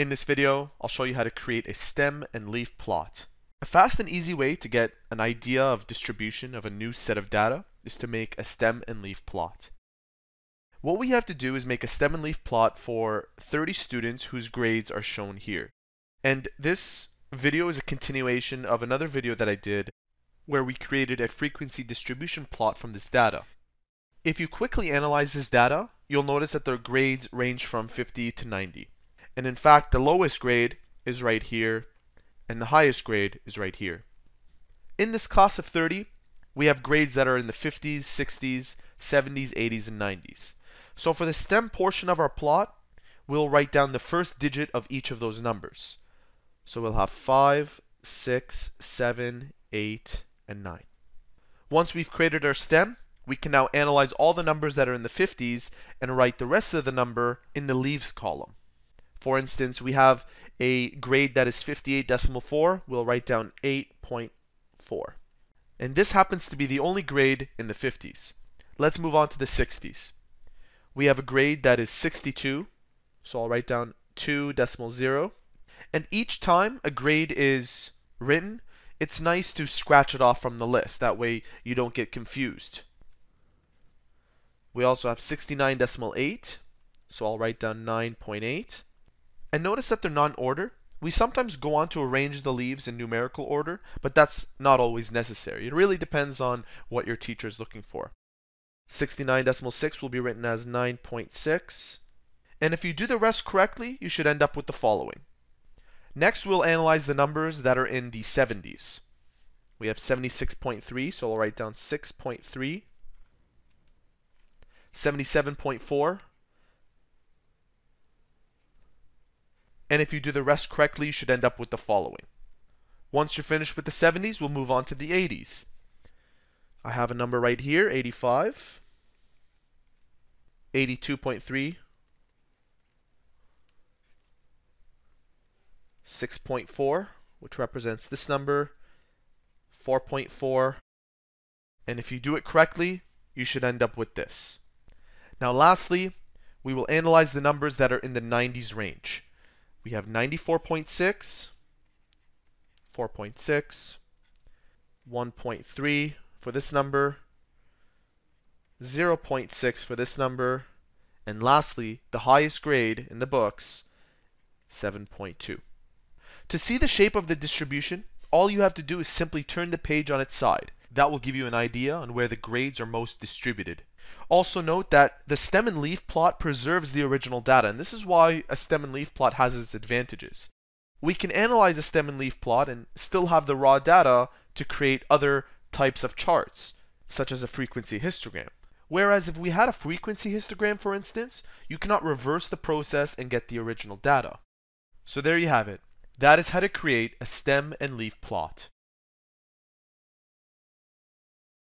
In this video, I'll show you how to create a stem and leaf plot. A fast and easy way to get an idea of distribution of a new set of data is to make a stem and leaf plot. What we have to do is make a stem and leaf plot for 30 students whose grades are shown here. And this video is a continuation of another video that I did where we created a frequency distribution plot from this data. If you quickly analyze this data, you'll notice that their grades range from 50 to 90. And in fact, the lowest grade is right here, and the highest grade is right here. In this class of 30, we have grades that are in the 50s, 60s, 70s, 80s, and 90s. So for the stem portion of our plot, we'll write down the first digit of each of those numbers. So we'll have 5, 6, 7, 8, and 9. Once we've created our stem, we can now analyze all the numbers that are in the 50s and write the rest of the number in the leaves column. For instance, we have a grade that is 58.4. We'll write down 8.4. And this happens to be the only grade in the 50s. Let's move on to the 60s. We have a grade that is 62. So I'll write down 2 decimal 0. And each time a grade is written, it's nice to scratch it off from the list. That way you don't get confused. We also have 69.8. So I'll write down 9.8. And notice that they're not in order. We sometimes go on to arrange the leaves in numerical order, but that's not always necessary. It really depends on what your teacher is looking for. 69.6 will be written as 9.6. And if you do the rest correctly, you should end up with the following. Next, we'll analyze the numbers that are in the 70s. We have 76.3, so I'll write down 6.3. 77.4, And if you do the rest correctly, you should end up with the following. Once you're finished with the 70s, we'll move on to the 80s. I have a number right here, 85, 82.3, 6.4, which represents this number, 4.4, and if you do it correctly, you should end up with this. Now lastly, we will analyze the numbers that are in the 90s range we have 94.6, 4.6, 1.3 for this number, 0.6 for this number, and lastly, the highest grade in the books, 7.2. To see the shape of the distribution, all you have to do is simply turn the page on its side. That will give you an idea on where the grades are most distributed. Also note that the stem and leaf plot preserves the original data, and this is why a stem and leaf plot has its advantages. We can analyze a stem and leaf plot and still have the raw data to create other types of charts, such as a frequency histogram. Whereas if we had a frequency histogram, for instance, you cannot reverse the process and get the original data. So there you have it. That is how to create a stem and leaf plot.